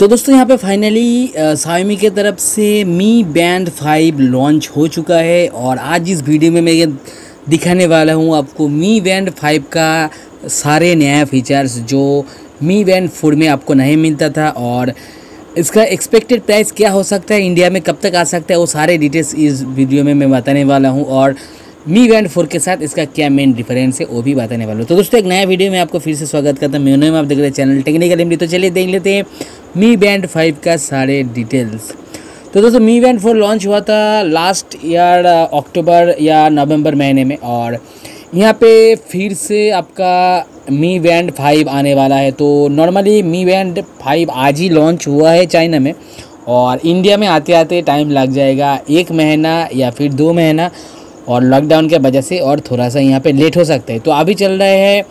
तो दोस्तों, यहाँ पे फाइनली साइमी के तरफ़ से मी बैंड फाइव लॉन्च हो चुका है और आज इस वीडियो में मैं ये दिखाने वाला हूँ आपको मी बैंड फाइव का सारे नया फीचर्स जो मी बैंड फोर में आपको नहीं मिलता था और इसका एक्सपेक्टेड प्राइस क्या हो सकता है इंडिया में कब तक आ सकता है, वो सारे डिटेल्स इस वीडियो में मैं बताने वाला हूँ और मी बैंड फोर के साथ इसका क्या मेन डिफरेंस है, वो भी बताने वाला हूँ। तो दोस्तों, एक नया वीडियो में आपको फिर से स्वागत करता हूँ। मेरे में आप देख रहे हैं चैनल टेक्निकल एमडी तो चलिए देख लेते हैं। मी बैंड फाइव का सारे डिटेल्स तो दोस्तों मी बैंड फोर लॉन्च हुआ था लास्ट ईयर अक्टूबर या नवंबर महीने में और यहाँ पे फिर से आपका मी बैंड फाइव आने वाला है। तो नॉर्मली मी बैंड फाइव आज ही लॉन्च हुआ है चाइना में और इंडिया में आते आते टाइम लग जाएगा एक महीना या फिर दो महीना और लॉकडाउन के वजह से और थोड़ा सा यहाँ पे लेट हो सकता है। तो अभी चल रहे हैं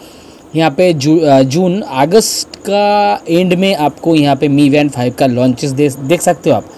यहाँ पे जू, जून अगस्त का एंड में आपको यहाँ पे मी वैन फाइव का लॉन्चेस दे देख सकते हो आप।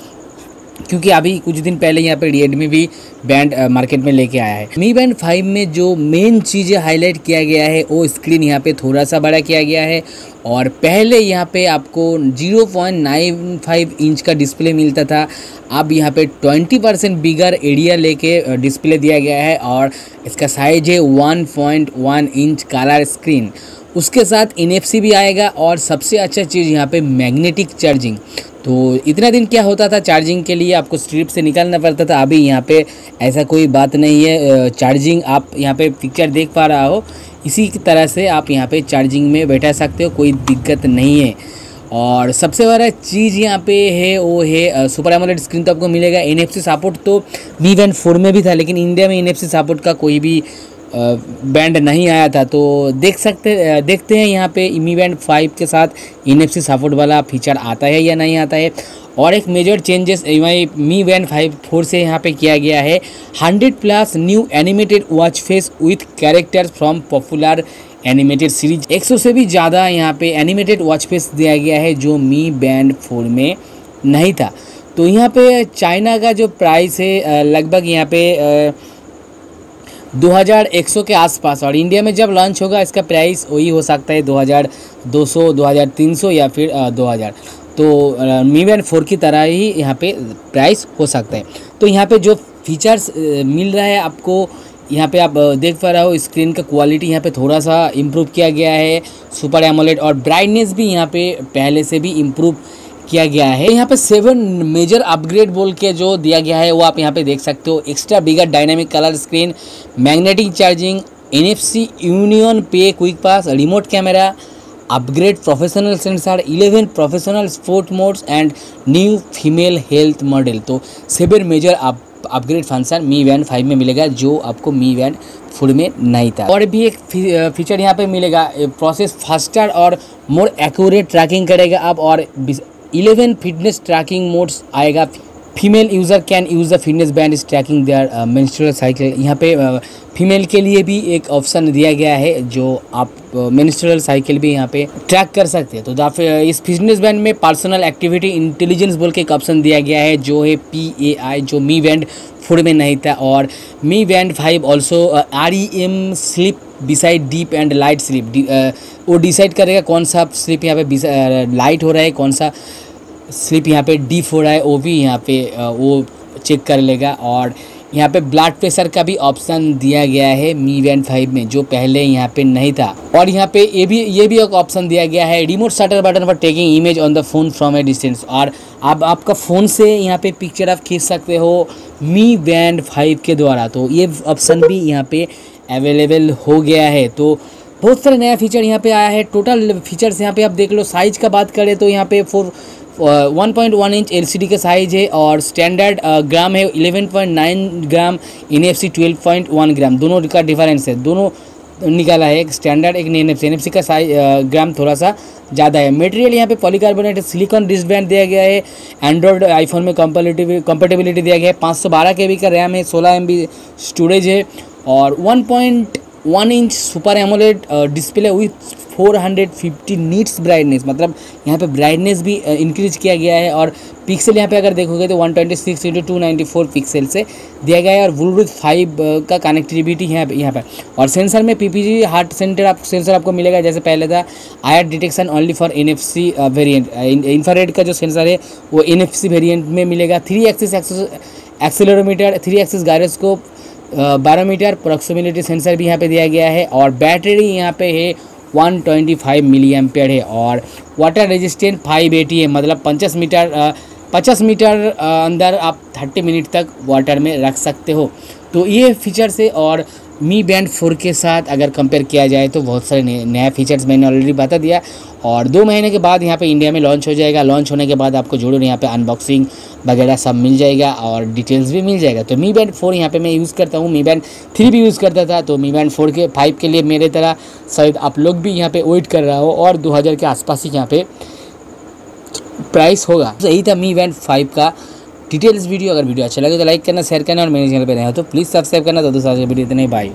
क्योंकि अभी कुछ दिन पहले यहाँ पे रियलमी भी बैंड मार्केट में लेके आया है। मी बैंड फाइव में जो मेन चीज़ें हाईलाइट किया गया है वो स्क्रीन यहाँ पे थोड़ा सा बड़ा किया गया है। और पहले यहाँ पे आपको 0.95 इंच का डिस्प्ले मिलता था। अब यहाँ पे 20 परसेंट बिगर एरिया लेके डिस्प्ले दिया गया है और इसका साइज़ है 1.1 इंच कलर स्क्रीन उसके साथ NFC भी आएगा और सबसे अच्छा चीज़ यहाँ पे मैग्नेटिक चार्जिंग तो इतना दिन क्या होता था चार्जिंग के लिए? आपको स्ट्रिप से निकालना पड़ता था। अभी यहाँ पे ऐसा कोई बात नहीं है। चार्जिंग आप यहाँ पे पिक्चर देख पा रहा हो। इसी तरह से आप यहाँ पे चार्जिंग में बैठा सकते हो। कोई दिक्कत नहीं है। और सबसे बड़ा चीज़ यहाँ पे है, वो है सुपर एमोलेड स्क्रीन तो आपको मिलेगा। NFC सपोर्ट तो वी वैन फोर में भी था, लेकिन इंडिया में NFC सपोर्ट का कोई भी बैंड नहीं आया था तो देख सकते देखते हैं यहाँ पे मी बैंड फाइव के साथ एन सपोर्ट वाला फीचर आता है या नहीं आता है। और एक major changes Mi band five four से यहाँ पे किया गया है। Hundred plus new animated watch face with characters from popular animated series 100 से भी ज़्यादा यहाँ पे एनिमेटेड वॉच फेस दिया गया है जो मी बैंड फोर में नहीं था। तो यहाँ पे चाइना का जो प्राइस है लगभग यहाँ पे 2100 के आसपास। और इंडिया में जब लॉन्च होगा, इसका प्राइस वही हो सकता है 2200 2300 या फिर 2000 तो मी वैन फोर की तरह ही यहाँ पे प्राइस हो सकता है। तो यहाँ पे जो फीचर्स मिल रहा है आपको, यहाँ पे आप देख पा रहे हो स्क्रीन का क्वालिटी यहाँ पे थोड़ा सा इम्प्रूव किया गया है। सुपर एमोलेट और ब्राइटनेस भी यहाँ पे पहले से भी इम्प्रूव किया गया है। यहाँ पे सेवन मेजर अपग्रेड बोल के जो दिया गया है, वो आप यहाँ पे देख सकते हो। Extra bigger dynamic colour screen magnetic charging NFC UnionPay quick pass remote camera upgrade professional sensor 11 professional sport modes and new female health model तो seven major up upgrade function Mi van five में मिलेगा, जो आपको me when four में नहीं था। और भी एक फीचर यहाँ पे मिलेगा प्रोसेस फास्टर और मोर एक्यूरेट ट्रैकिंग करेगा आप और इलेवन फिटनेस ट्रैकिंग मोड्स आएगा female user can use the fitness band is tracking their menstrual cycle यहाँ पे फीमेल uh, के लिए भी एक ऑप्शन दिया गया है जो आप मेंस्ट्रुअल uh, साइकिल भी यहाँ पे ट्रैक कर सकते हैं। तो फिर uh, इस फिटनेस बैंड में पर्सनल एक्टिविटी इंटेलिजेंस बोल के एक ऑप्शन दिया गया है जो है पी ए आई जो मी बैंड फोर में नहीं था और Mi band five also R E M sleep beside deep and light sleep वो डिसाइड करेगा कौन सा स्लिप यहाँ पे लाइट हो रहा है कौन सा स्लिप यहाँ पे डी फोर है वो भी यहाँ पे वो चेक कर लेगा और यहाँ पे ब्लड प्रेशर का भी ऑप्शन दिया गया है मी वैन फाइव में, जो पहले यहाँ पे नहीं था। और यहाँ पे ये भी ये भी एक ऑप्शन दिया गया है remote shutter button for taking image on the phone from a distance और आप, आपका फ़ोन से यहाँ पे पिक्चर आप खींच सकते हो मी बैंड फाइव के द्वारा। तो ये ऑप्शन भी यहाँ पे अवेलेबल हो गया है। तो बहुत सारे नया फीचर यहाँ पे आया है। टोटल फीचर्स यहाँ पे आप देख लो साइज़ का बात करें तो यहाँ पे four one point one inch L का साइज़ है और स्टैंडर्ड ग्राम है eleven point nine gram N F C twelve point one gram दोनों का डिफरेंस है। दोनों निकाला है, एक स्टैंडर्ड एक एन एफ़ सी का साइज़ ग्राम थोड़ा सा ज़्यादा है। मटेरियल यहाँ पे पॉलीकार्बोनेट सिलिकॉन डिस्क बैंड दिया गया है। एंड्रॉयड आईफोन में कंपेटिव कंपेटेबिलिटी दिया गया है। पाँच सौ बारह के रैम है, सोलह एम बी स्टोरेज है। और one point one inch super AMOLED display with 450 nits brightness मतलब यहाँ पे ब्राइटनेस भी इंक्रीज किया गया है और पिक्सल यहाँ पे अगर देखोगे तो 126 twenty six into two ninety four pixel से दिया गया है और ब्लूटूथ फाइव का कनेक्टिविटी यहाँ पे, यहाँ पर और सेंसर में पीपीजी हार्ट सेंटर आप सेंसर आपको मिलेगा, जैसे पहले था IR detection only for N F C variant infrared का जो सेंसर है वो एन एफ़ सी वेरियंट में मिलेगा। Three axis accelerometer three axis gyroscope barometer proximity sensor भी यहाँ पे दिया गया है और बैटरी यहाँ पे है 125 ट्वेंटी फाइव मिली एम्पेयर है और वाटर रेजिस्टेंट 580 है मतलब पचास मीटर पचास मीटर अंदर आप 30 मिनट तक वाटर में रख सकते हो। तो ये फीचर्स है और मी बैंड फोर के साथ अगर कंपेयर किया जाए तो बहुत सारे नया फीचर्स मैंने ऑलरेडी बता दिया। और दो महीने के बाद यहाँ पे इंडिया में लॉन्च हो जाएगा। लॉन्च होने के बाद आपको ज़रूर यहाँ पे अनबॉक्सिंग वगैरह सब मिल जाएगा और डिटेल्स भी मिल जाएगा। तो मी बैंड फोर यहाँ पे मैं यूज़ करता हूँ। मी बैंड थ्री भी यूज़ करता था। तो मी बैंड फोर के फाइव के लिए मेरे तरह शायद आप लोग भी यहाँ पर वेट कर रहा हो और दो हज़ार के आसपास ही यहाँ पर प्राइस होगा। तो यही था मी बैंड फाइव का डिटेल्स वीडियो अगर वीडियो अच्छा लगे तो लाइक करना शेयर करना और मेरे चैनल पर रहे हो तो प्लीज़ सब्सक्राइब करना। तो दूसरा वीडियो इतने बाई